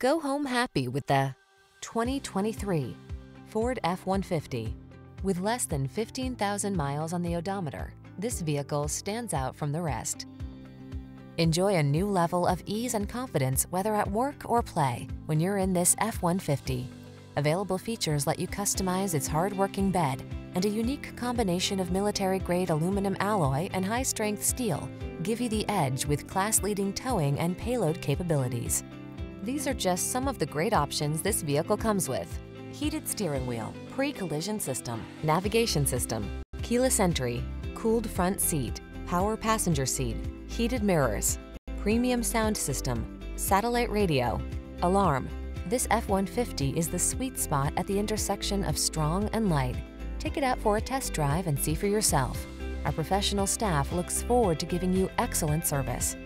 Go home happy with the 2023 Ford F-150. With less than 15,000 miles on the odometer, this vehicle stands out from the rest. Enjoy a new level of ease and confidence whether at work or play when you're in this F-150. Available features let you customize its hard-working bed and a unique combination of military-grade aluminum alloy and high-strength steel give you the edge with class-leading towing and payload capabilities. These are just some of the great options this vehicle comes with. Heated steering wheel, pre-collision system, navigation system, keyless entry, cooled front seat, power passenger seat, heated mirrors, premium sound system, satellite radio, alarm. This F-150 is the sweet spot at the intersection of strong and light. Take it out for a test drive and see for yourself. Our professional staff looks forward to giving you excellent service.